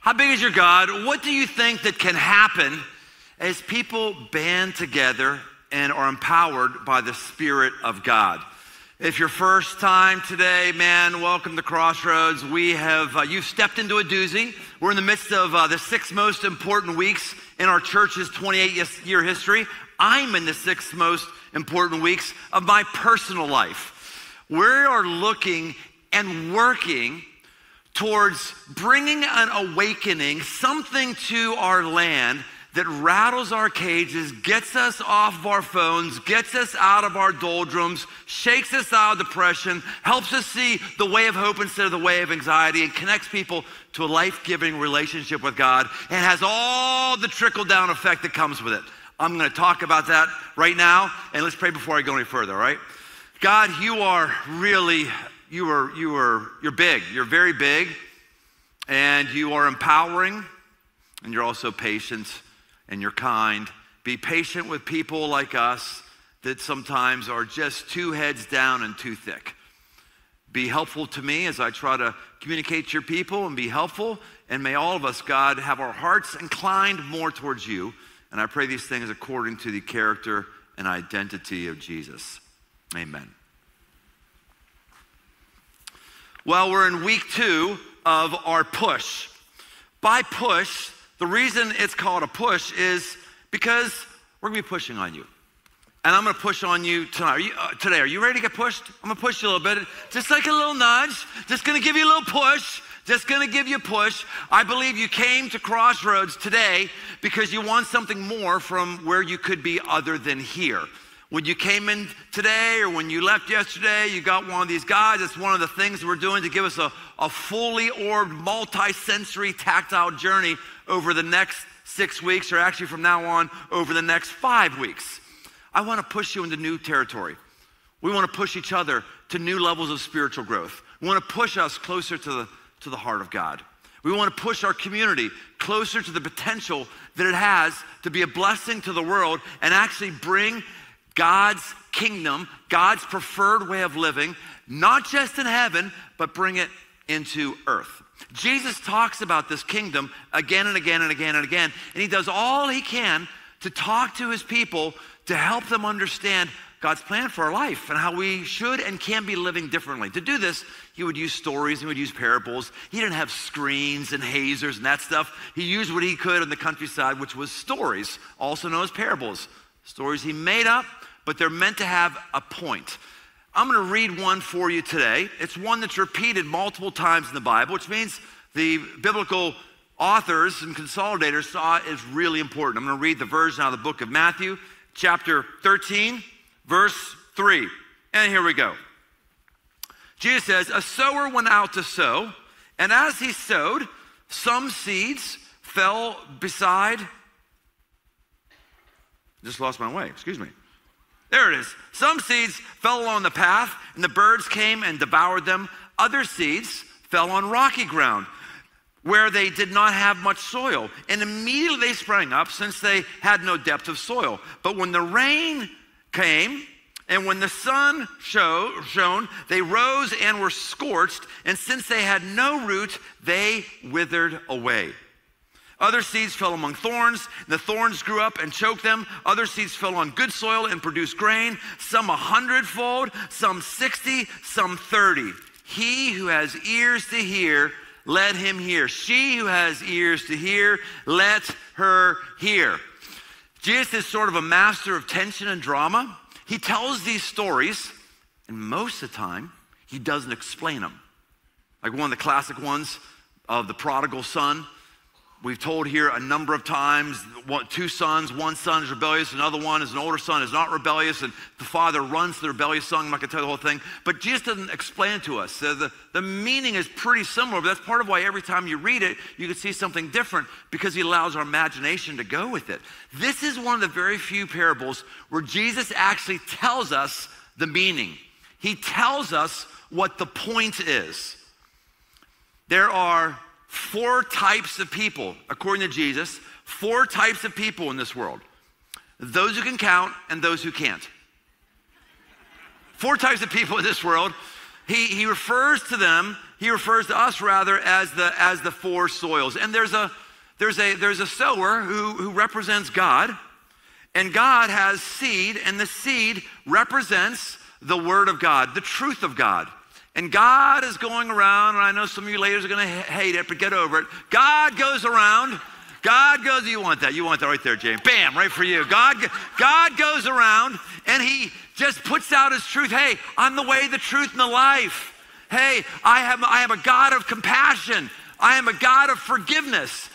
How big is your God? What do you think that can happen as people band together and are empowered by the Spirit of God? If your first time today, man, welcome to Crossroads. We have, uh, you've stepped into a doozy. We're in the midst of uh, the six most important weeks in our church's 28 year history. I'm in the six most important weeks of my personal life. We are looking and working towards bringing an awakening, something to our land that rattles our cages, gets us off of our phones, gets us out of our doldrums, shakes us out of depression, helps us see the way of hope instead of the way of anxiety, and connects people to a life giving relationship with God, and has all the trickle down effect that comes with it. I'm going to talk about that right now, and let's pray before I go any further, all right? God, you are really, you are, you are, you're big. You're very big, and you are empowering, and you're also patient and you're kind. Be patient with people like us that sometimes are just two heads down and too thick. Be helpful to me as I try to communicate to your people and be helpful. And may all of us, God, have our hearts inclined more towards you. And I pray these things according to the character and identity of Jesus. Amen. Well, we're in week two of our push. By push, the reason it's called a push is because we're gonna be pushing on you. And I'm gonna push on you tonight. Are you, uh, today. Are you ready to get pushed? I'm gonna push you a little bit, just like a little nudge, just gonna give you a little push, just gonna give you a push. I believe you came to Crossroads today because you want something more from where you could be other than here. When you came in today or when you left yesterday, you got one of these guys. It's one of the things we're doing to give us a, a fully orbed, multi sensory, tactile journey over the next six weeks, or actually from now on, over the next five weeks. I want to push you into new territory. We want to push each other to new levels of spiritual growth. We want to push us closer to the, to the heart of God. We want to push our community closer to the potential that it has to be a blessing to the world and actually bring God's kingdom, God's preferred way of living, not just in heaven, but bring it into earth. Jesus talks about this kingdom again and again and again and again, and he does all he can to talk to his people to help them understand God's plan for our life and how we should and can be living differently. To do this, he would use stories, he would use parables. He didn't have screens and hazers and that stuff. He used what he could in the countryside, which was stories, also known as parables. Stories he made up, but they're meant to have a point. I'm going to read one for you today. It's one that's repeated multiple times in the Bible, which means the biblical authors and consolidators saw it as really important. I'm going to read the version out of the book of Matthew, chapter 13, verse 3. And here we go. Jesus says, A sower went out to sow, and as he sowed, some seeds fell beside. Just lost my way, excuse me. There it is. Some seeds fell along the path, and the birds came and devoured them. Other seeds fell on rocky ground where they did not have much soil. And immediately they sprang up since they had no depth of soil. But when the rain came, and when the sun show, shone, they rose and were scorched. And since they had no root, they withered away. Other seeds fell among thorns, and the thorns grew up and choked them. Other seeds fell on good soil and produced grain, some a hundredfold, some sixty, some thirty. He who has ears to hear, let him hear. She who has ears to hear, let her hear. Jesus is sort of a master of tension and drama. He tells these stories, and most of the time, he doesn't explain them. Like one of the classic ones of the prodigal son We've told here a number of times one, two sons, one son is rebellious, another one is an older son, is not rebellious, and the father runs the rebellious son. I'm not going to tell the whole thing, but Jesus doesn't explain it to us. So the, the meaning is pretty similar, but that's part of why every time you read it, you can see something different because he allows our imagination to go with it. This is one of the very few parables where Jesus actually tells us the meaning, he tells us what the point is. There are four types of people, according to Jesus, four types of people in this world those who can count and those who can't. Four types of people in this world he, he refers to them, he refers to us rather as the as the four soils. And there's a there's a there's a sower who, who represents God, and God has seed, and the seed represents the word of God, the truth of God. And God is going around, and I know some of you ladies are going to hate it, but get over it. God goes around. God goes, you want that? You want that right there, James. Bam, right for you. God, God goes around and he just puts out his truth. Hey, I'm the way, the truth, and the life. Hey, I have, I am a God of compassion. I am a God of forgiveness.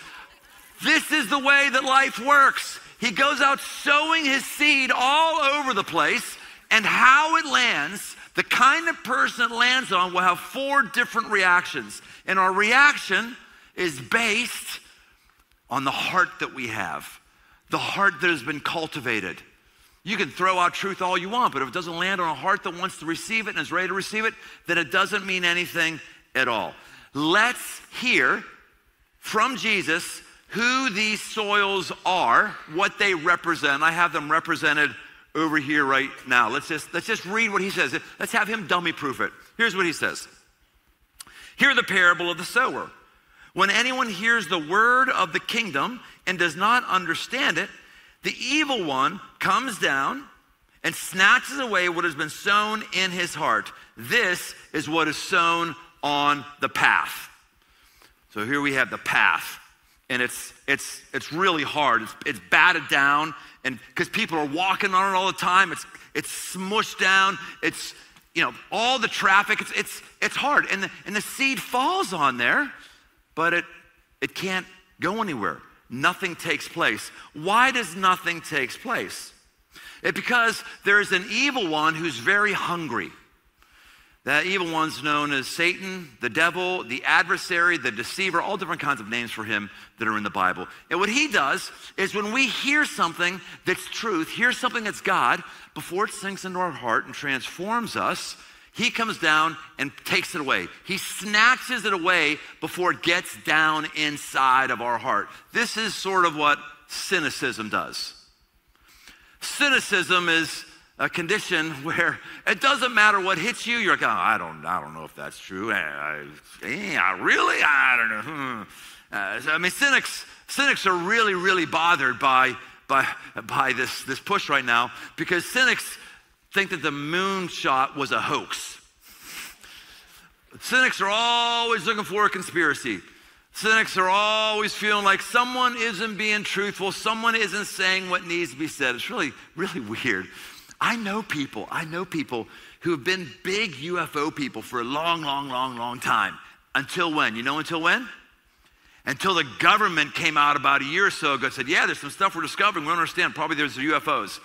This is the way that life works. He goes out sowing his seed all over the place, and how it lands, the kind of person it lands on will have four different reactions. And our reaction is based on the heart that we have, the heart that has been cultivated. You can throw out truth all you want, but if it doesn't land on a heart that wants to receive it and is ready to receive it, then it doesn't mean anything at all. Let's hear from Jesus who these soils are, what they represent. I have them represented over here right now. Let's just let's just read what he says. Let's have him dummy proof it. Here's what he says. Hear the parable of the sower. When anyone hears the word of the kingdom and does not understand it, the evil one comes down and snatches away what has been sown in his heart. This is what is sown on the path. So here we have the path, and it's it's it's really hard. It's it's batted down, and because people are walking on it all the time, it's it's smushed down. It's you know all the traffic. It's it's it's hard, and the and the seed falls on there, but it it can't go anywhere nothing takes place. Why does nothing takes place? Because there's an evil one who's very hungry. That evil one's known as Satan, the devil, the adversary, the deceiver, all different kinds of names for him that are in the Bible. And what he does is when we hear something that's truth, hear something that's God, before it sinks into our heart and transforms us, he comes down and takes it away. He snatches it away before it gets down inside of our heart. This is sort of what cynicism does. Cynicism is a condition where it doesn't matter what hits you. You're like, oh, I don't, I don't know if that's true. I, I, really, I don't know. Hmm. Uh, I mean, cynics, cynics are really, really bothered by, by, by this, this push right now because cynics think that the moon shot was a hoax. Cynics are always looking for a conspiracy. Cynics are always feeling like someone isn't being truthful, someone isn't saying what needs to be said. It's really, really weird. I know people, I know people who have been big UFO people for a long, long, long, long time. Until when? You know until when? Until the government came out about a year or so ago and said, yeah, there's some stuff we're discovering. We don't understand. Probably there's UFOs.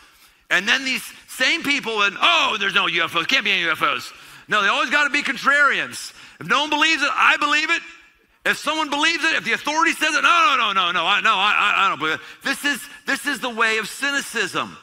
And then these same people, and oh, there's no UFOs, can't be any UFOs. No, they always got to be contrarians. If no one believes it, I believe it. If someone believes it, if the authority says it, no, no, no, no, no, I, no, I, I don't believe it. This is, this is the way of cynicism.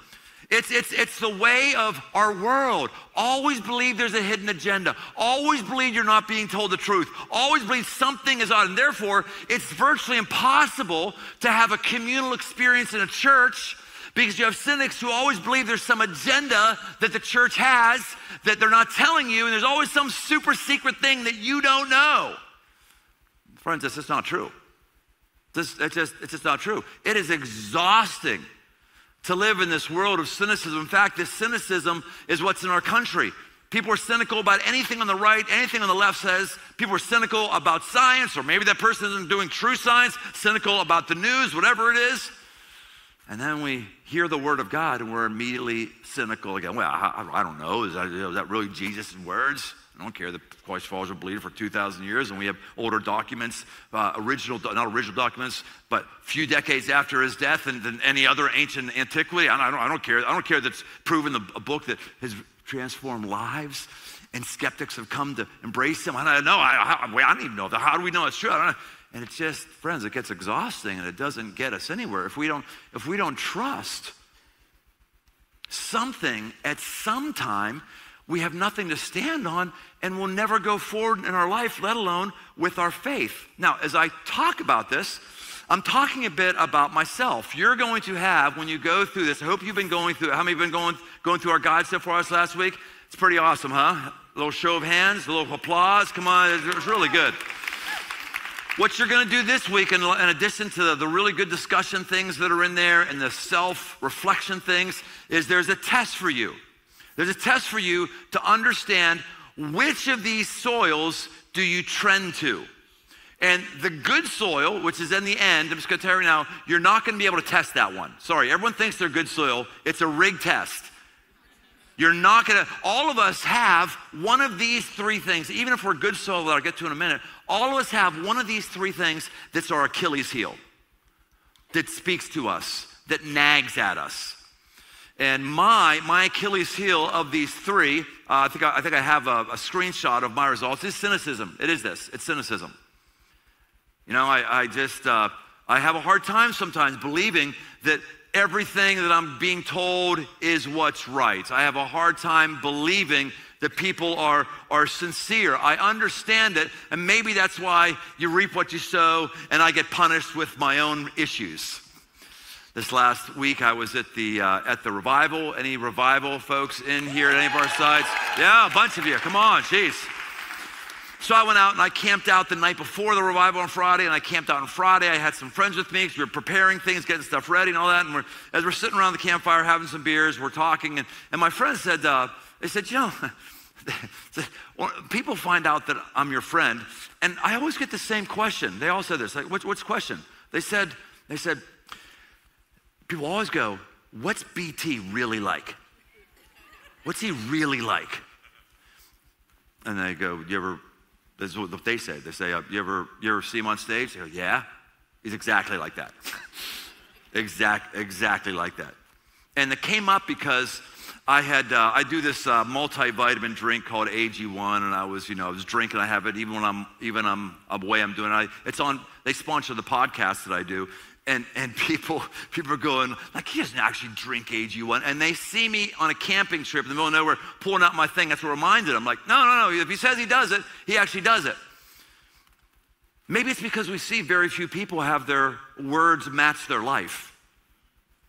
It's, it's, it's the way of our world. Always believe there's a hidden agenda. Always believe you're not being told the truth. Always believe something is odd. And therefore, it's virtually impossible to have a communal experience in a church because you have cynics who always believe there's some agenda that the church has that they're not telling you, and there's always some super secret thing that you don't know. Friends, this is not true. This, it's, just, it's just not true. It is exhausting to live in this world of cynicism. In fact, this cynicism is what's in our country. People are cynical about anything on the right, anything on the left says. People are cynical about science, or maybe that person isn't doing true science, cynical about the news, whatever it is. And then we hear the word of God and we're immediately cynical again. Well, I, I don't know. Is that, is that really Jesus' words? I don't care The Christ falls were bleeding for 2,000 years, and we have older documents, uh, original, not original documents, but few decades after his death than, than any other ancient antiquity. I don't, I don't care. I don't care that's proven the, a book that has transformed lives, and skeptics have come to embrace him. I don't know. I, I, I don't even know. How do we know it's true? I don't know. And it's just, friends, it gets exhausting and it doesn't get us anywhere. If we don't, if we don't trust something at some time, we have nothing to stand on and we'll never go forward in our life, let alone with our faith. Now, as I talk about this, I'm talking a bit about myself. You're going to have, when you go through this, I hope you've been going through, how many have been going, going through our guide so far this last week? It's pretty awesome, huh? A little show of hands, a little applause. Come on, it was really good. What you're going to do this week, in, in addition to the, the, really good discussion things that are in there and the self reflection things, is there's a test for you. There's a test for you to understand which of these soils do you trend to. And the good soil, which is in the end, I'm just to tell you now, you're not going to be able to test that one. Sorry, everyone thinks they're good soil. It's a rig test. You're not gonna, all of us have one of these three things, even if we're good soil that I'll get to in a minute, all of us have one of these three things that's our Achilles heel, that speaks to us, that nags at us. And my, my Achilles heel of these three, uh, I, think I, I, think I have a, a screenshot of my results, is cynicism. It is this, it's cynicism. You know, I, I just, uh, I have a hard time sometimes believing that everything that I'm being told is what's right. I have a hard time believing that people are, are sincere. I understand it, and maybe that's why you reap what you sow, and I get punished with my own issues. This last week, I was at the uh, at the revival. Any revival folks in here at any of our sites? Yeah, a bunch of you. Come on, jeez. So I went out and I camped out the night before the revival on Friday, and I camped out on Friday. I had some friends with me because we were preparing things, getting stuff ready and all that. And we're, as we're sitting around the campfire having some beers, we're talking, and, and my friend said, uh, they said, you know, people find out that I'm your friend, and I always get the same question. They all said this, like, what's, what's question? They said, they said, people always go, what's BT really like? What's he really like? And they go, you ever this is what they say. They say, uh, you, ever, you ever see him on stage? They go, yeah. He's exactly like that. exact, exactly like that. And it came up because I had, uh, I do this uh, multivitamin drink called AG1, and I was, you know, I was drinking. I have it even when I'm, even I'm away. I'm doing it. I, it's on. They sponsor the podcast that I do, and, and people, people are going, like, he doesn't actually drink AG1. And they see me on a camping trip in the middle of nowhere pulling out my thing. That's what reminded them. Like, no, no, no. If he says he does it, he actually does it. Maybe it's because we see very few people have their words match their life.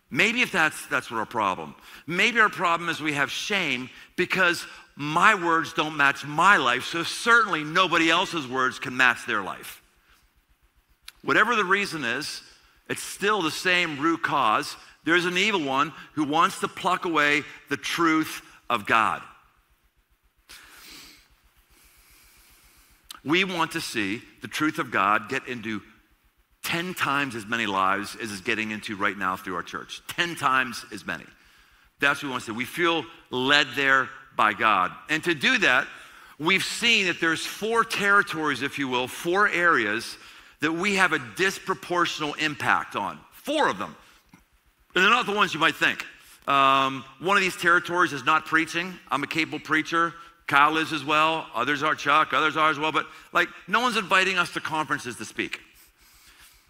Maybe if that's, that's what our problem. Maybe our problem is we have shame because my words don't match my life, so certainly nobody else's words can match their life. Whatever the reason is, it's still the same root cause. There's an evil one who wants to pluck away the truth of God. We want to see the truth of God get into 10 times as many lives as is getting into right now through our church. 10 times as many. That's what we want to see. We feel led there by God. And to do that, we've seen that there's four territories, if you will, four areas that we have a disproportional impact on. Four of them. And they're not the ones you might think. Um, one of these territories is not preaching. I'm a capable preacher. Kyle is as well. Others are Chuck. Others are as well. But like, no one's inviting us to conferences to speak.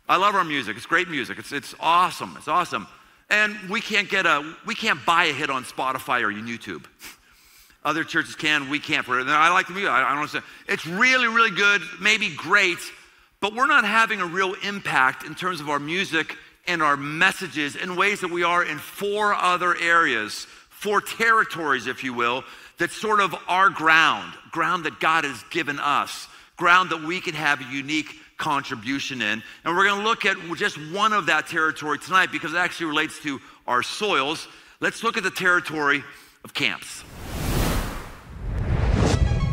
I love our music. It's great music. It's, it's awesome. It's awesome. And we can't get a, we can't buy a hit on Spotify or YouTube. Other churches can, we can't. I like the music. I don't understand. It's really, really good, maybe great, but we're not having a real impact in terms of our music and our messages in ways that we are in four other areas, four territories, if you will, that's sort of our ground, ground that God has given us, ground that we can have a unique contribution in. And we're going to look at just one of that territory tonight because it actually relates to our soils. Let's look at the territory of camps.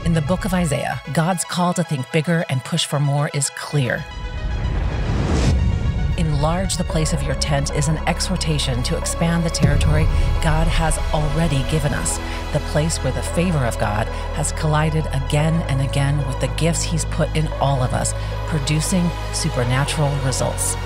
In the book of Isaiah, God's call to think bigger and push for more is clear. Enlarge the place of your tent is an exhortation to expand the territory God has already given us, the place where the favor of God has collided again and again with the gifts He's put in all of us, producing supernatural results.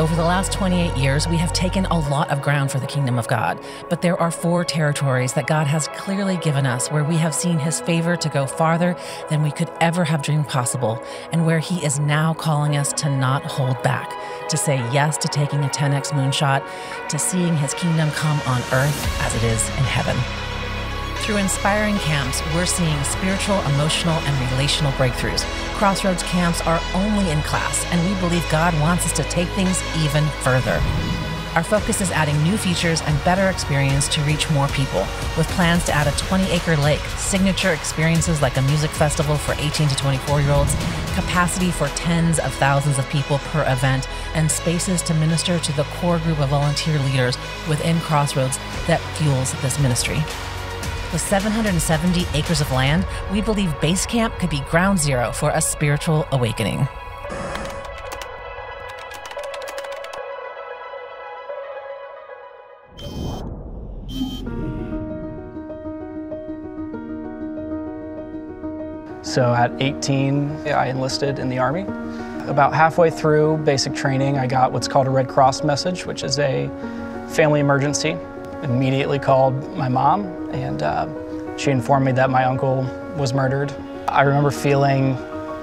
Over the last 28 years, we have taken a lot of ground for the kingdom of God, but there are four territories that God has clearly given us where we have seen his favor to go farther than we could ever have dreamed possible, and where he is now calling us to not hold back, to say yes to taking a 10x moonshot, to seeing his kingdom come on earth as it is in heaven. Through inspiring camps, we're seeing spiritual, emotional, and relational breakthroughs. Crossroads camps are only in class, and we believe God wants us to take things even further. Our focus is adding new features and better experience to reach more people, with plans to add a 20 acre lake, signature experiences like a music festival for 18 to 24 year olds, capacity for tens of thousands of people per event, and spaces to minister to the core group of volunteer leaders within Crossroads that fuels this ministry. With 770 acres of land, we believe Base Camp could be ground zero for a spiritual awakening. So at 18, I enlisted in the Army. About halfway through basic training, I got what's called a Red Cross message, which is a family emergency. Immediately called my mom, and uh, she informed me that my uncle was murdered. I remember feeling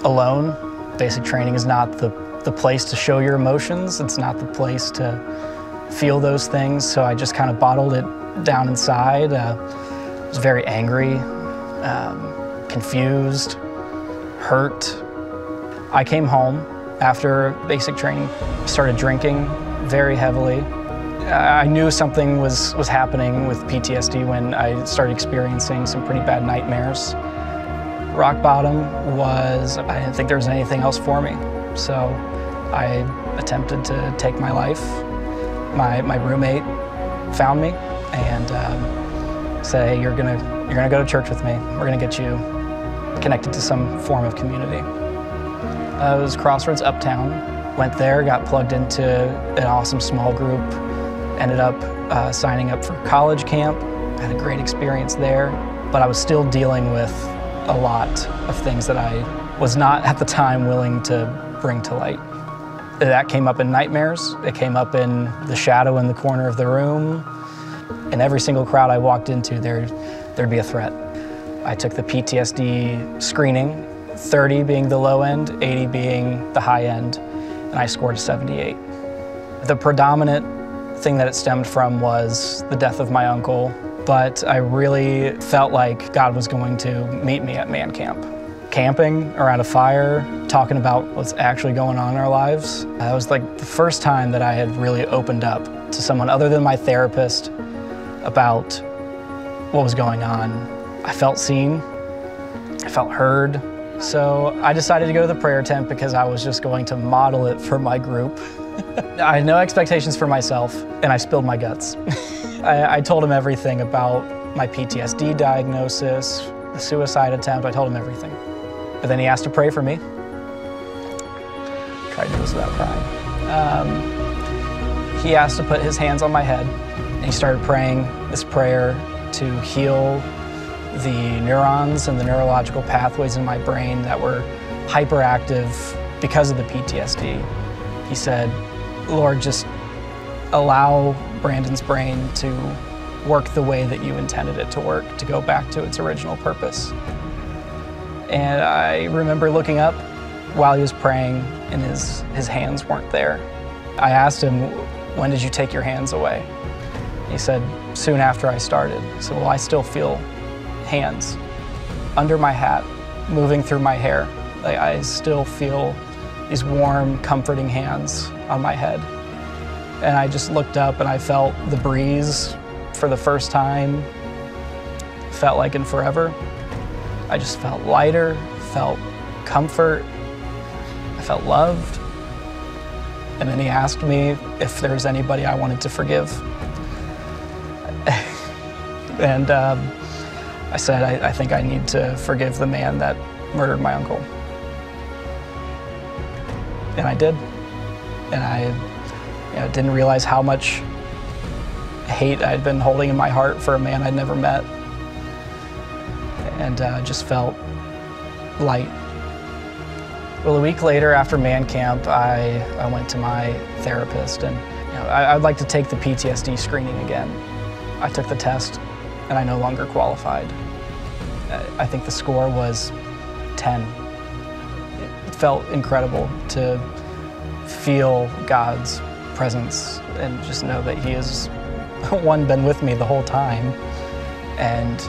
alone. Basic training is not the, the place to show your emotions. It's not the place to feel those things, so I just kind of bottled it down inside. Uh, I was very angry. Um, confused, hurt. I came home after basic training, started drinking very heavily. I knew something was, was happening with PTSD when I started experiencing some pretty bad nightmares. Rock bottom was, I didn't think there was anything else for me. So I attempted to take my life. My, my roommate found me and um, said, hey, you're gonna, you're gonna go to church with me. We're gonna get you connected to some form of community. Uh, it was Crossroads Uptown. Went there, got plugged into an awesome small group, ended up uh, signing up for college camp, I had a great experience there, but I was still dealing with a lot of things that I was not at the time willing to bring to light. That came up in nightmares, it came up in the shadow in the corner of the room. In every single crowd I walked into, there, there'd be a threat. I took the PTSD screening, 30 being the low end, 80 being the high end, and I scored a 78. The predominant thing that it stemmed from was the death of my uncle, but I really felt like God was going to meet me at man camp. Camping around a fire, talking about what's actually going on in our lives. That was like the first time that I had really opened up to someone other than my therapist about what was going on I felt seen, I felt heard. So I decided to go to the prayer tent because I was just going to model it for my group. I had no expectations for myself, and I spilled my guts. I, I, told him everything about my PTSD diagnosis, the suicide attempt, I told him everything. But then he asked to pray for me. Tried to do this without crying. Um, he asked to put his hands on my head, and he started praying this prayer to heal the neurons and the neurological pathways in my brain that were hyperactive because of the PTSD. He said, Lord, just allow Brandon's brain to work the way that you intended it to work, to go back to its original purpose. And I remember looking up while he was praying and his, his hands weren't there. I asked him, when did you take your hands away? He said, soon after I started. So, well, I still feel hands under my hat, moving through my hair. Like I still feel these warm, comforting hands on my head. And I just looked up and I felt the breeze for the first time. Felt like in forever. I just felt lighter, felt comfort, I felt loved. And then he asked me if there's anybody I wanted to forgive. and um, I said, I, I think I need to forgive the man that murdered my uncle. And I did. And I you know, didn't realize how much hate I'd been holding in my heart for a man I'd never met. And uh, just felt light. Well, a week later after man camp, I, I went to my therapist and you know, I, I'd like to take the PTSD screening again. I took the test and I no longer qualified. I think the score was 10. Felt incredible to feel God's presence and just know that He has, one, been with me the whole time, and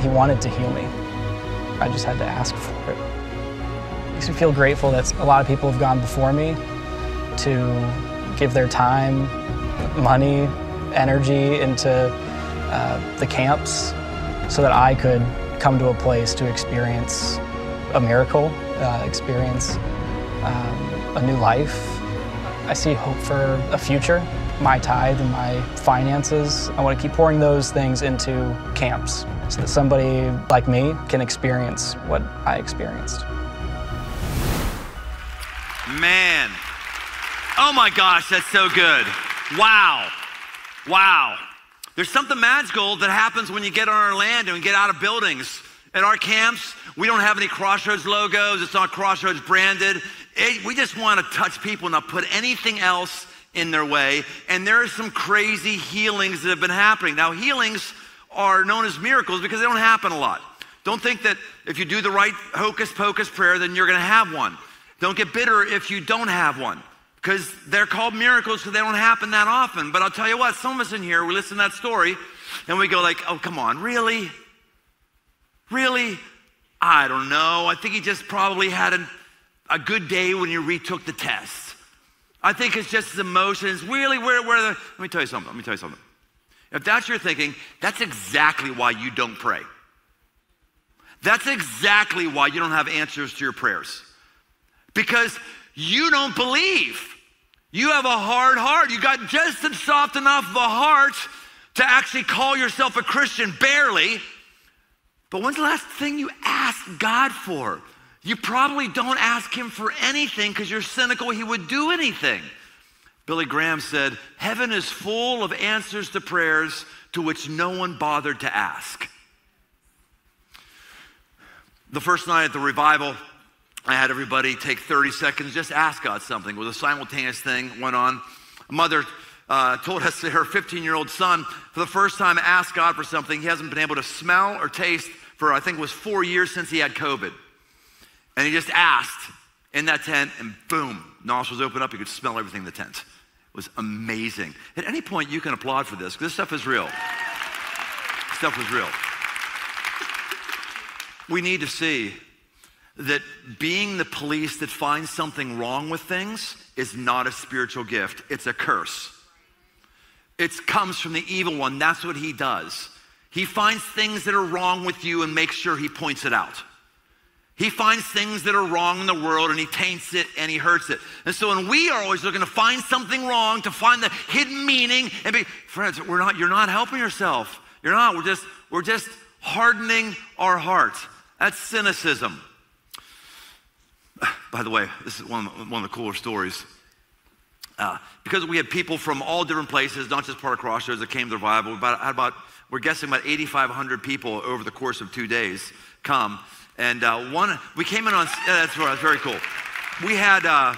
He wanted to heal me. I just had to ask for it. It makes me feel grateful that a lot of people have gone before me to give their time money, energy into uh, the camps so that I could come to a place to experience a miracle, uh, experience um, a new life. I see hope for a future, my tithe and my finances. I want to keep pouring those things into camps so that somebody like me can experience what I experienced. Man. Oh my gosh, that's so good. Wow. Wow. There's something magical that happens when you get on our land and get out of buildings. At our camps, we don't have any Crossroads logos. It's not Crossroads branded. It, we just want to touch people, not put anything else in their way. And there are some crazy healings that have been happening. Now, healings are known as miracles because they don't happen a lot. Don't think that if you do the right hocus pocus prayer, then you're going to have one. Don't get bitter if you don't have one because they're called miracles because they don't happen that often. But I'll tell you what, some of us in here, we listen to that story and we go like, oh, come on, really? Really? I don't know. I think he just probably had a, a good day when he retook the test. I think it's just his emotions. Really, where, where the, let me tell you something. Let me tell you something. If that's your thinking, that's exactly why you don't pray. That's exactly why you don't have answers to your prayers. Because you don't believe. You have a hard heart. You got just soft enough of a heart to actually call yourself a Christian, barely. But when's the last thing you asked God for? You probably don't ask Him for anything because you're cynical He would do anything. Billy Graham said, Heaven is full of answers to prayers to which no one bothered to ask. The first night at the revival, I had everybody take 30 seconds, just ask God something. It was a simultaneous thing, went on. A mother uh, told us that her 15 year old son, for the first time, asked God for something he hasn't been able to smell or taste for, I think it was four years since he had COVID. And he just asked in that tent, and boom, nostrils opened up. He could smell everything in the tent. It was amazing. At any point, you can applaud for this, because this stuff is real. This stuff is real. We need to see that being the police that finds something wrong with things is not a spiritual gift, it's a curse. It comes from the evil one. That's what he does. He finds things that are wrong with you and makes sure he points it out. He finds things that are wrong in the world and he taints it and he hurts it. And so when we are always looking to find something wrong, to find the hidden meaning, and be friends, we're not, you're not helping yourself. You're not. We're just, we're just hardening our hearts. That's cynicism. By the way, this is one of the, one of the cooler stories. Uh, because we had people from all different places, not just part of Crossroads, that came to the revival. About, about, we're guessing about 8,500 people over the course of two days come. And uh, one, we came in on, yeah, that's, that's very cool. We had, uh,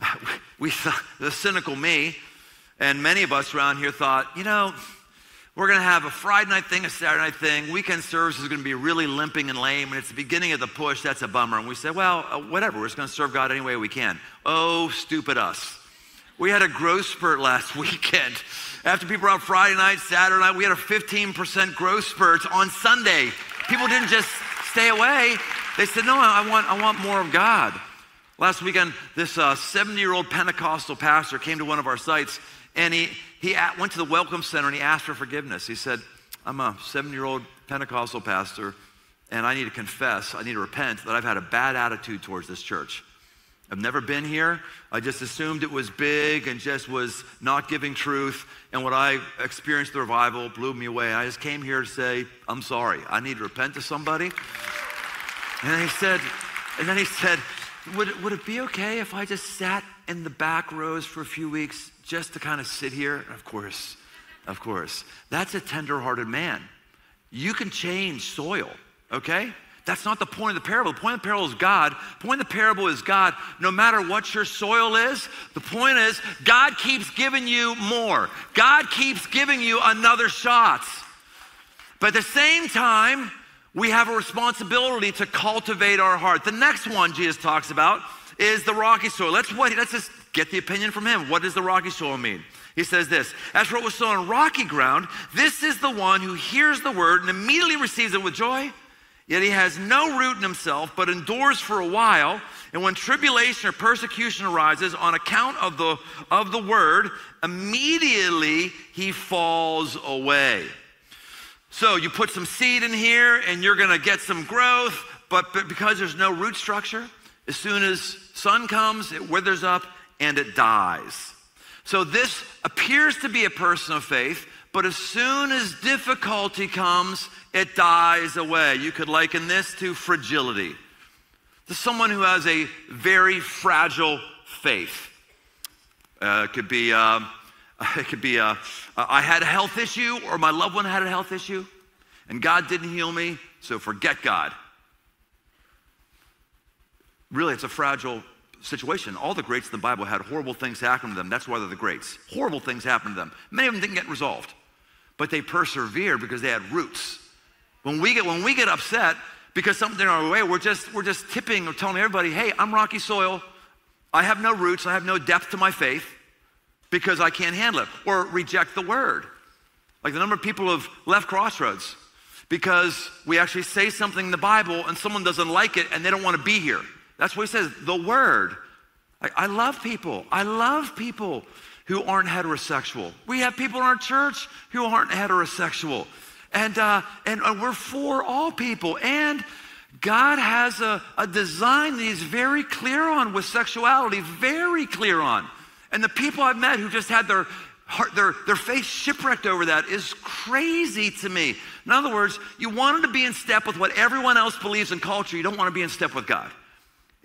we thought, the cynical me, and many of us around here thought, you know, we're going to have a Friday night thing, a Saturday night thing. Weekend service is going to be really limping and lame, and it's the beginning of the push. That's a bummer. And we said, well, uh, whatever. We're just going to serve God any way we can. Oh, stupid us. We had a growth spurt last weekend. After people were on Friday night, Saturday night, we had a 15% growth spurt on Sunday. People didn't just stay away. They said, no, I want, I want more of God. Last weekend, this 70 uh, year old Pentecostal pastor came to one of our sites and he, he went to the Welcome Center and he asked for forgiveness. He said, I'm a 70 year old Pentecostal pastor, and I need to confess, I need to repent that I've had a bad attitude towards this church. I've never been here. I just assumed it was big and just was not giving truth. And what I experienced the revival blew me away. I just came here to say, I'm sorry. I need to repent to somebody. And he said, and then he said, would, would it be okay if I just sat in the back rows for a few weeks just to kind of sit here? Of course, of course. That's a tender-hearted man. You can change soil, okay? That's not the point of the parable. The point of the parable is God. The point of the parable is God. No matter what your soil is, the point is God keeps giving you more. God keeps giving you another shot. But at the same time, we have a responsibility to cultivate our heart. The next one Jesus talks about is the rocky soil. Let's what let's just get the opinion from him. What does the rocky soil mean? He says this As for what was sown on rocky ground, this is the one who hears the word and immediately receives it with joy. Yet he has no root in himself, but endures for a while. And when tribulation or persecution arises on account of the, of the word, immediately he falls away. So you put some seed in here and you're going to get some growth, but, but because there's no root structure, as soon as sun comes, it withers up and it dies. So this appears to be a person of faith, but as soon as difficulty comes, it dies away. You could liken this to fragility, to someone who has a very fragile faith. Uh, it could be, uh, it could be, uh, I had a health issue, or my loved one had a health issue, and God didn't heal me, so forget God. Really, it's a fragile situation. All the greats in the Bible had horrible things happen to them. That's why they're the greats. Horrible things happened to them. Many of them didn't get resolved but they persevered because they had roots. When we get when we get upset because something in our way, we're just we're just tipping or telling everybody, hey, I'm rocky soil. I have no roots, I have no depth to my faith because I can't handle it. Or reject the word. Like the number of people have left crossroads because we actually say something in the Bible and someone doesn't like it and they don't want to be here. That's what he says, the word. I, love people. I love people who aren't heterosexual. We have people in our church who aren't heterosexual. And, uh, and uh, we're for all people. And God has a, a design that He's very clear on with sexuality, very clear on. And the people I've met who just had their heart, their, their faith shipwrecked over that is crazy to me. In other words, you wanted to be in step with what everyone else believes in culture, you don't want to be in step with God.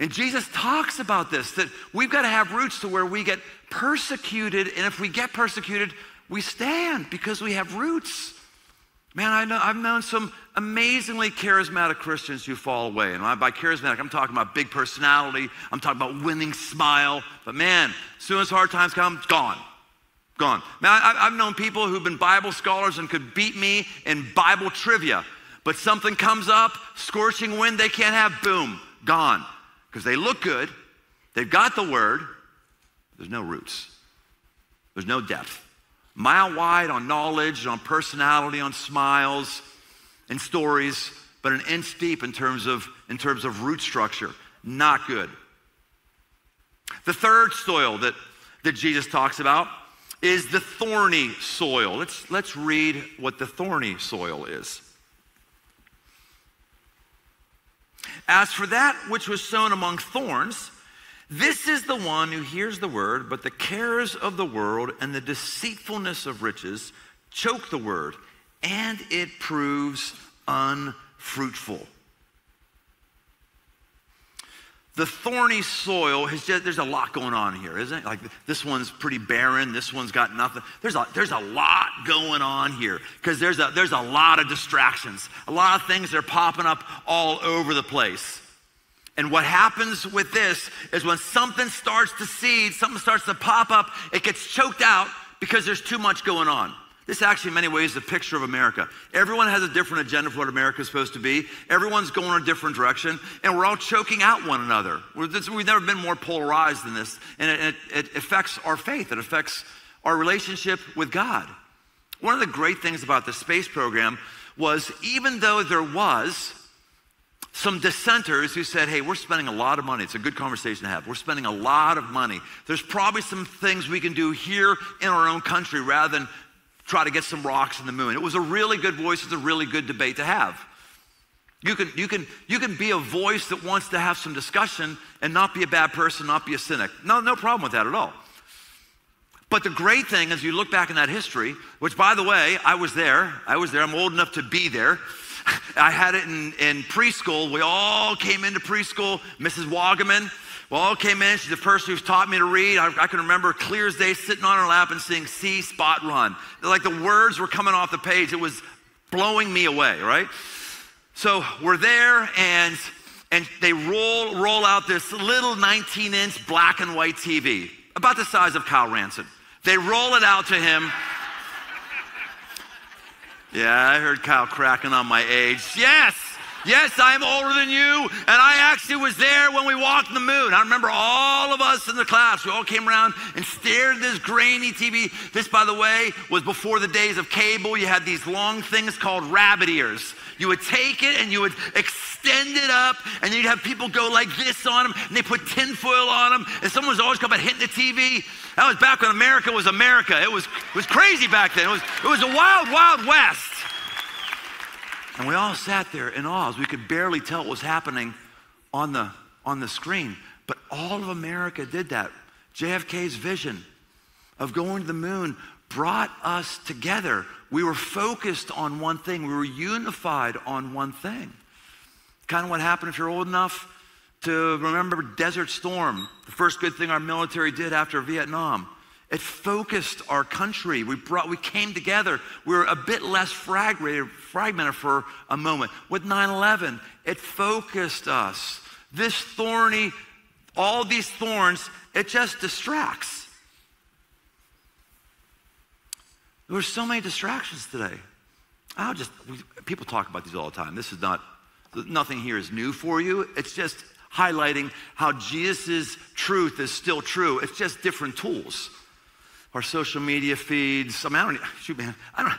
And Jesus talks about this that we've got to have roots to where we get persecuted. And if we get persecuted, we stand because we have roots. Man, I know, I've known some amazingly charismatic Christians who fall away. And by charismatic, I'm talking about big personality, I'm talking about winning smile. But man, as soon as hard times come, gone. Gone. I, I've known people who've been Bible scholars and could beat me in Bible trivia. But something comes up, scorching wind they can't have, boom, gone because they look good, they've got the word, there's no roots, there's no depth. Mile wide on knowledge, on personality, on smiles and stories, but an inch deep in terms of, in terms of root structure. Not good. The third soil that, that Jesus talks about is the thorny soil. Let's, let's read what the thorny soil is. As for that which was sown among thorns, this is the one who hears the word, but the cares of the world and the deceitfulness of riches choke the word, and it proves unfruitful. The thorny soil has just, there's a lot going on here, isn't it? Like this one's pretty barren, this one's got nothing. There's a, there's a lot going on here because there's a, there's a lot of distractions, a lot of things that are popping up all over the place. And what happens with this is when something starts to seed, something starts to pop up, it gets choked out because there's too much going on. This actually, in many ways, is a picture of America. Everyone has a different agenda for what America is supposed to be. Everyone's going a different direction, and we're all choking out one another. We've never been more polarized than this, and it, it affects our faith. It affects our relationship with God. One of the great things about the space program was even though there was some dissenters who said, hey, we're spending a lot of money. It's a good conversation to have. We're spending a lot of money. There's probably some things we can do here in our own country rather than try to get some rocks in the moon. It was a really good voice. It's a really good debate to have. You can, you, can, you can be a voice that wants to have some discussion and not be a bad person, not be a cynic. No, no problem with that at all. But the great thing is you look back in that history, which by the way, I was there. I was there. I'm old enough to be there. I had it in, in preschool. We all came into preschool. Mrs. Wagaman, well, okay, man, She's the person who's taught me to read. I, I, can remember clear as day sitting on her lap and seeing see spot run. Like the words were coming off the page. It was blowing me away, right? So we're there and and they roll roll out this little 19-inch black and white TV, about the size of Kyle Ransom. They roll it out to him. Yeah, I heard Kyle cracking on my age. Yes. Yes, I'm older than you, and I actually was there when we walked the moon. I remember all of us in the class, we all came around and stared at this grainy TV. This, by the way, was before the days of cable. You had these long things called rabbit ears. You would take it and you would extend it up, and you'd have people go like this on them, and they put tinfoil on them, and someone was always coming about hitting the TV. That was back when America was America. It was, it was crazy back then. It was, it was a wild, wild west. And we all sat there in awe as we could barely tell what was happening on the, on the screen. But all of America did that. JFK's vision of going to the moon brought us together. We were focused on one thing, we were unified on one thing. Kind of what happened if you're old enough to remember Desert Storm, the first good thing our military did after Vietnam. It focused our country. We brought, we came together. We were a bit less fragmented, fragmented for a moment. With 9/11, it focused us. This thorny, all these thorns, it just distracts. There were so many distractions today. I'll just people talk about these all the time. This is not nothing here is new for you. It's just highlighting how Jesus' truth is still true. It's just different tools. Our social media feeds. I mean, I don't, shoot, man, I don't,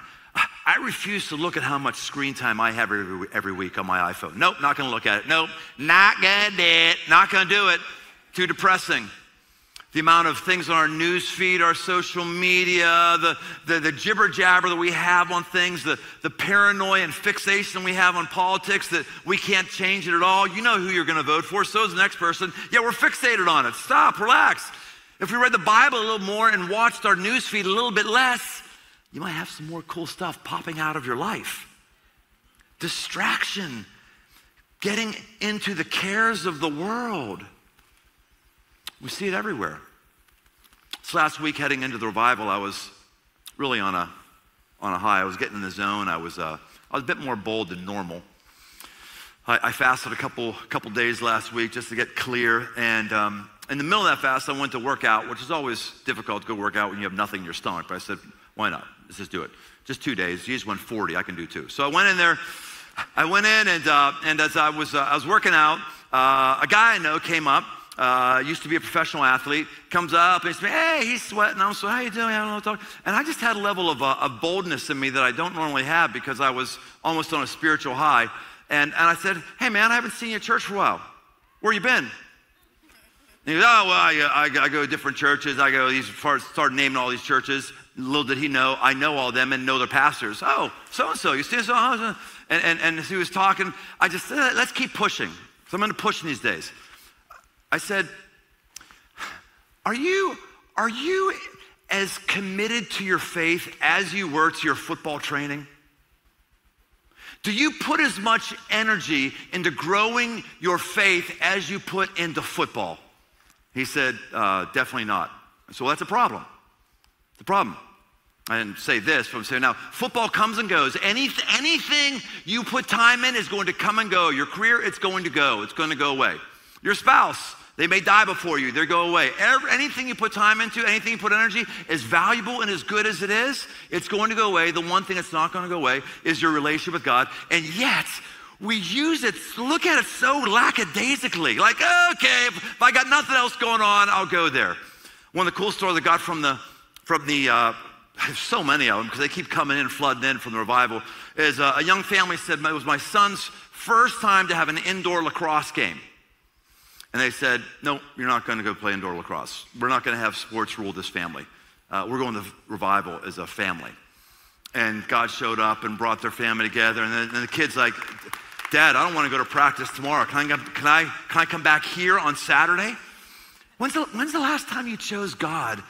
I refuse to look at how much screen time I have every, every week on my iPhone. Nope, not gonna look at it. Nope, not gonna do it. Not gonna do it. Too depressing. The amount of things on our news feed, our social media, the, the, the jibber jabber that we have on things, the, the paranoia and fixation we have on politics that we can't change it at all. You know who you're gonna vote for, so is the next person. Yeah, we're fixated on it. Stop, relax. If we read the Bible a little more and watched our newsfeed a little bit less, you might have some more cool stuff popping out of your life. Distraction, getting into the cares of the world. We see it everywhere. This last week, heading into the revival, I was really on a, on a high. I was getting in the zone. I was, uh, I was a bit more bold than normal. I, I fasted a couple, couple days last week just to get clear. And um, in the middle of that fast, I went to work out, which is always difficult to go work out when you have nothing in your stomach. But I said, why not? Let's just do it. Just two days. Jesus went 40. I can do two. So I went in there. I went in, and, uh, and as I was, uh, I was working out, uh, a guy I know came up uh, used to be a professional athlete, comes up and hey, he's sweating. I'm so, how you doing? I don't know what. And I just had a level of, uh, of boldness in me that I don't normally have because I was almost on a spiritual high. And, and I said, hey, man, I haven't seen you at church for a while. Where you been? He goes, oh, well, I, uh, I, I go to different churches. I go, he started naming all these churches. Little did he know, I know all them and know their pastors. Oh, so-and-so, you see so and, and, and as he was talking, I just said, let's keep pushing. So I'm going to push these days. I said, Are you, are you as committed to your faith as you were to your football training? Do you put as much energy into growing your faith as you put into football? He said, uh, Definitely not. So that's a problem. A problem. I didn't say this, but I'm saying now, football comes and goes. Any, anything you put time in is going to come and go. Your career, it's going to go. It's going to go away. Your spouse, they may die before you, they go away. Every, anything you put time into, anything you put energy, as valuable and as good as it is, it's going to go away. The one thing that's not going to go away is your relationship with God. And yet, we use it, look at it so lackadaisically. Like, okay, if I got nothing else going on, I'll go there. One of the cool stories I got from the, from the, uh, so many of them because they keep coming in, flooding in from the revival, is uh, a young family said it was my son's first time to have an indoor lacrosse game. And they said, No, you're not going to go play indoor lacrosse. We're not going to have sports rule this family. Uh, we're going to revival as a family. And God showed up and brought their family together. And then and the kid's like, Dad, I don't want to go to practice tomorrow. Can I, can I, can I come back here on Saturday? When's the, when's the last time you chose God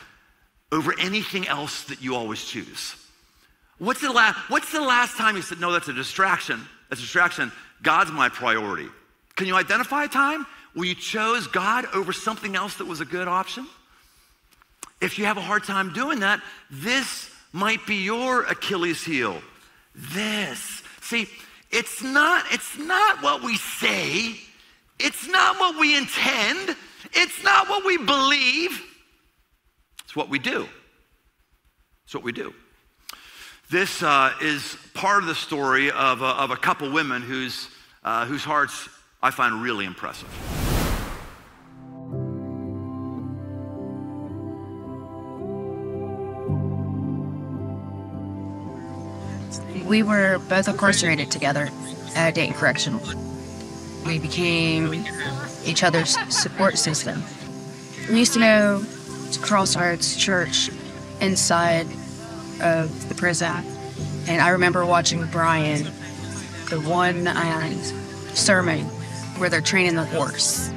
over anything else that you always choose? What's the, la- what's the last time you said, No, that's a distraction? That's a distraction. God's my priority. Can you identify a time where you chose God over something else that was a good option? If you have a hard time doing that, this might be your Achilles heel. This. See, it's not it's not what we say. It's not what we intend. It's not what we believe. It's what we do. It's what we do. This uh, is part of the story of a, of a couple women whose, uh, whose hearts I find really impressive. We were both incarcerated together. at Dayton Correctional. We became each other's support system. We used to know Crossroads Church inside of the prison. And I remember watching Brian, the one sermon where they're training the horse.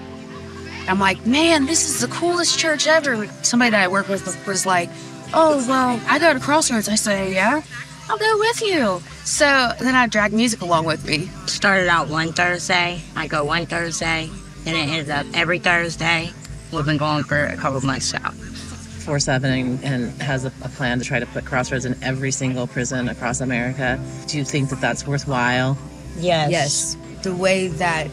I'm like, man, this is the coolest church ever. Somebody that I work with was like, oh, well, I go to Crossroads. I say, yeah, I'll go with you. So then I drag music along with me. Started out one Thursday. I go one Thursday. Then it ended up every Thursday. We've been going for a couple months now. 4 7 and has a, a, plan to try to put Crossroads in every single prison across America. Do you think that that's worthwhile? Yes. Yes. The way that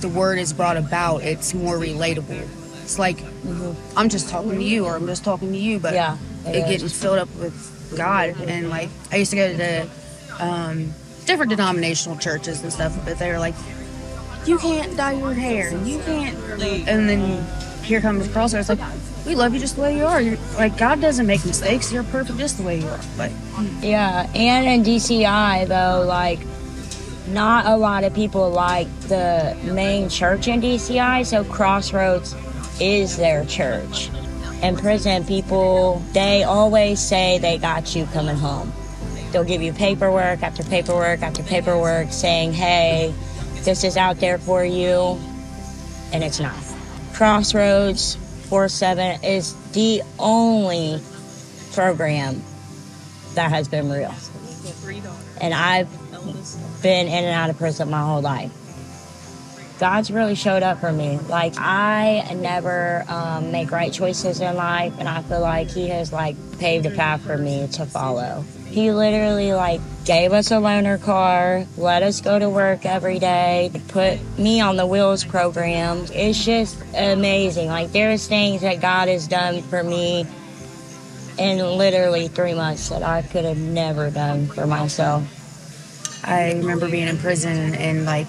the word is brought about, it's more relatable. It's like mm-hmm. I'm just talking to you, or I'm just talking to you, but yeah, it, it gets filled up with God. And like I used to go to the um, different denominational churches and stuff, but they were like, "You can't dye your hair, you can't," and then here comes Crossroads like we love you just the way you are. You're, like God doesn't make mistakes. You're perfect just the way you are. Like yeah, and in DCI though, like not a lot of people like the main church in DCI, so Crossroads is their church. In prison, people they always say they got you coming home. They'll give you paperwork after paperwork after paperwork saying, "Hey, this is out there for you," and it's not. Crossroads 7 is the only program that has been real. And I've been in and out of prison my whole life. God's really showed up for me. Like I never um, make right choices in life, and I feel like He has like paved a path for me to follow. He literally like gave us a loaner car, let us go to work every day, put me on the Wheels program. It's just amazing. Like there's things that God has done for me in literally three months that I could have never done for myself. I remember being in prison and like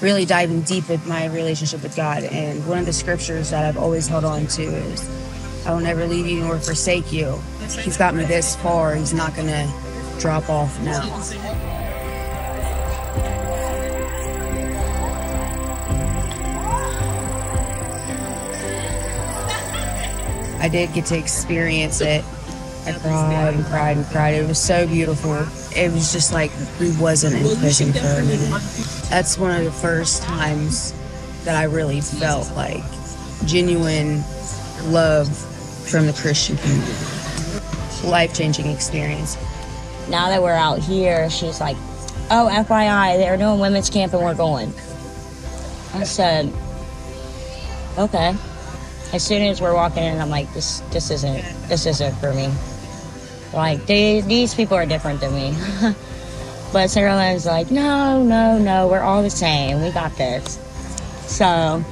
really diving deep with my relationship with God. And one of the scriptures that I've always held on to is, I will never leave you nor forsake you. He's got me this far. He's not going to drop off now. I did get to experience it. I cried and cried and cried. It was so beautiful. It was just like we wasn't in prison for a minute. That's one of the first times that I really felt like genuine love from the Christian community. Life changing experience now that we're out here, she's like, oh, FYI, they're doing women's camp and we're going. I said, okay. As soon as we're walking in, I'm like, this, this isn't, this isn't for me. Like, they, these people are different than me. but Sarah like, no, no, no, we're all the same. We got this. So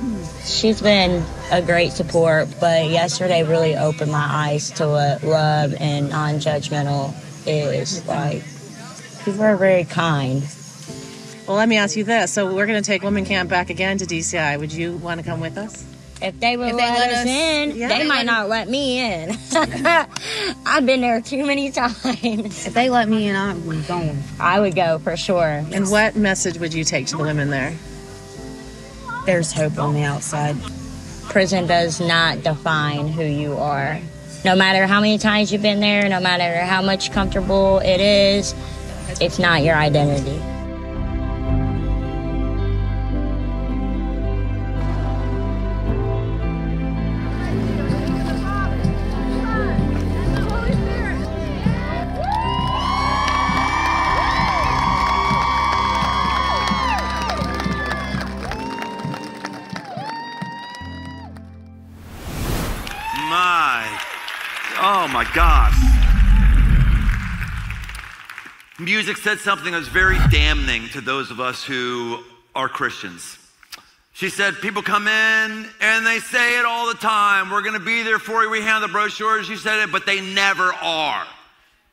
she's been a great support, but yesterday really opened my eyes to what love and non-judgmental is like people are very kind. Well, let me ask you this. So we're going to take women camp back again to DCI. Would you want to come with us? If they would if let, let, us, us in, yeah, they, they might not let me in. I've been there too many times. If they let me in, I'm going. I would go for sure. And what message would you take to the women there? There's hope on the outside. Prison does not define who you are no matter how many times you've been there, no matter how much comfortable it is, it's not your identity. Music said something that was very damning to those of us who are Christians. She said, People come in and they say it all the time. We're going to be there for you. We hand the brochures. She said it, but they never are.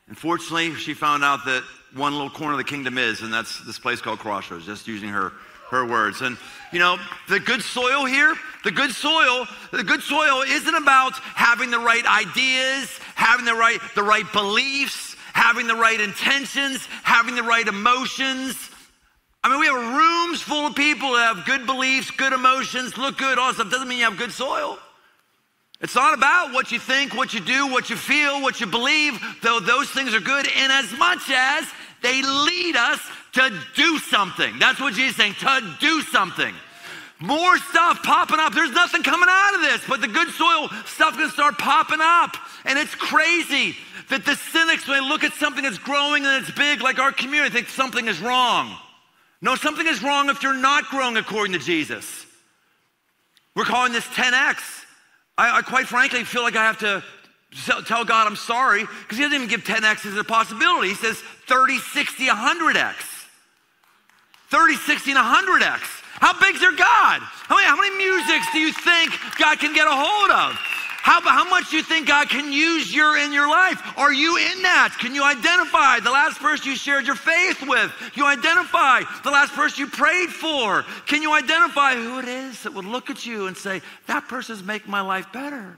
Unfortunately, she found out that one little corner of the kingdom is, and that's this place called Crossroads, just using her, her words. And, you know, the good soil here, the good soil, the good soil isn't about having the right ideas, having the right, the right beliefs, having the right intentions, having the right emotions. I mean, we have rooms full of people who have good beliefs, good emotions, look good, all that stuff. Doesn't mean you have good soil. It's not about what you think, what you do, what you feel, what you believe, though those things are good, in as much as they lead us to do something. That's what Jesus is saying, to do something. More stuff popping up. There's nothing coming out of this, but the good soil stuff gonna start popping up. And it's crazy that the cynics, when they look at something that's growing and it's big, like our community, think something is wrong. No, something is wrong if you're not growing according to Jesus. We're calling this 10x. I, I quite frankly feel like I have to tell God I'm sorry because he doesn't even give 10x as a possibility. He says 30, 60, 100x. 30, 60, and 100x. How big's your God? How many, how many musics do you think God can get a hold of? How, how much do you think God can use you in your life? Are you in that? Can you identify the last person you shared your faith with? You identify the last person you prayed for? Can you identify who it is that would look at you and say, that person's making my life better?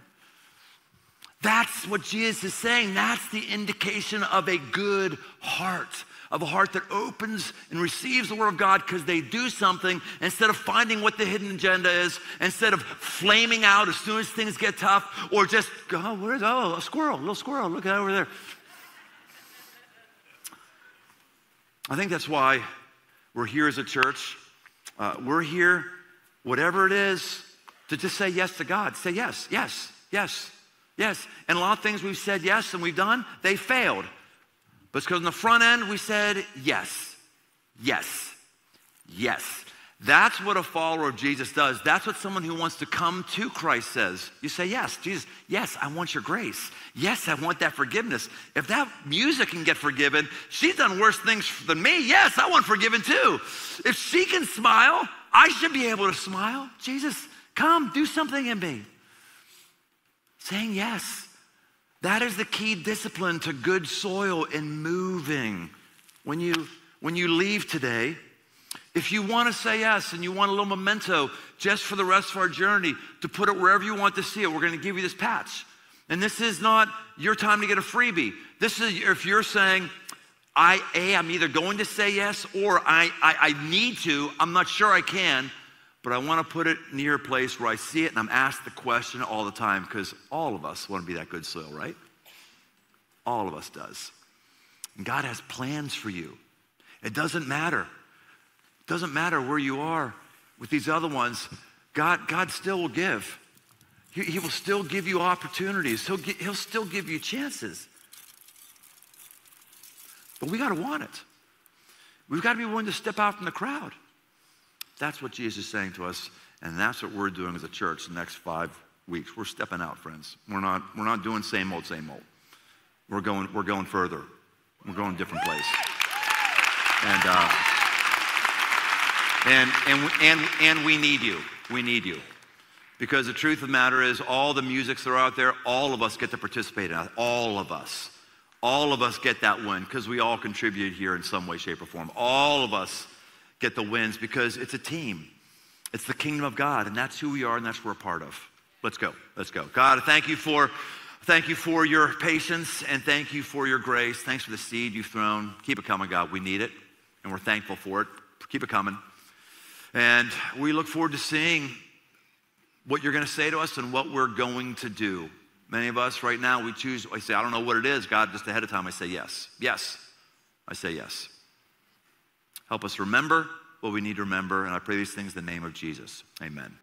That's what Jesus is saying. That's the indication of a good heart of a heart that opens and receives the Word of God because they do something instead of finding what the hidden agenda is, instead of flaming out as soon as things get tough, or just, oh, where's, oh, a squirrel, little squirrel, look at over there. I think that's why we're here as a church. Uh, we're here, whatever it is, to just say yes to God. Say yes, yes, yes, yes. And a lot of things we've said yes and we've done, they failed. Because on the front end, we said yes, yes, yes. That's what a follower of Jesus does. That's what someone who wants to come to Christ says. You say, Yes, Jesus, yes, I want your grace. Yes, I want that forgiveness. If that music can get forgiven, she's done worse things than me. Yes, I want forgiven too. If she can smile, I should be able to smile. Jesus, come, do something in me. Saying yes. That is the key discipline to good soil in moving. When you, when you leave today, if you want to say yes and you want a little memento just for the rest of our journey to put it wherever you want to see it, we're going to give you this patch. And this is not your time to get a freebie. This is if you're saying, I A, I'm either going to say yes or I, I, I need to, I'm not sure I can, but I want to put it near a place where I see it and I'm asked the question all the time because all of us want to be that good soil, right? All of us does. And God has plans for you. It doesn't matter. It doesn't matter where you are with these other ones. God, God still will give. He, he will still give you opportunities. He'll, get, he'll still give you chances. But we got to want it. We've got to be willing to step out from the crowd. That's what Jesus is saying to us, and that's what we're doing as a church the next five weeks. We're stepping out, friends. We're not, we're not doing same old, same old. We're going, we're going further. We're going a different place. And, uh, and, and, and, and we need you. We need you. Because the truth of the matter is, all the musics that are out there, all of us get to participate in it. All of us. All of us get that win because we all contribute here in some way, shape, or form. All of us get the wins because it's a team. It's the kingdom of God, and that's who we are, and that's what we're a part of. Let's go. Let's go. God, thank you for thank you for your patience and thank you for your grace. Thanks for the seed you've thrown. Keep it coming, God. We need it, and we're thankful for it. Keep it coming. And we look forward to seeing what you're going to say to us and what we're going to do. Many of us right now, we choose, I say, I don't know what it is. God, just ahead of time, I say yes. Yes. I say yes. Help us remember what we need to remember. And I pray these things in the name of Jesus. Amen.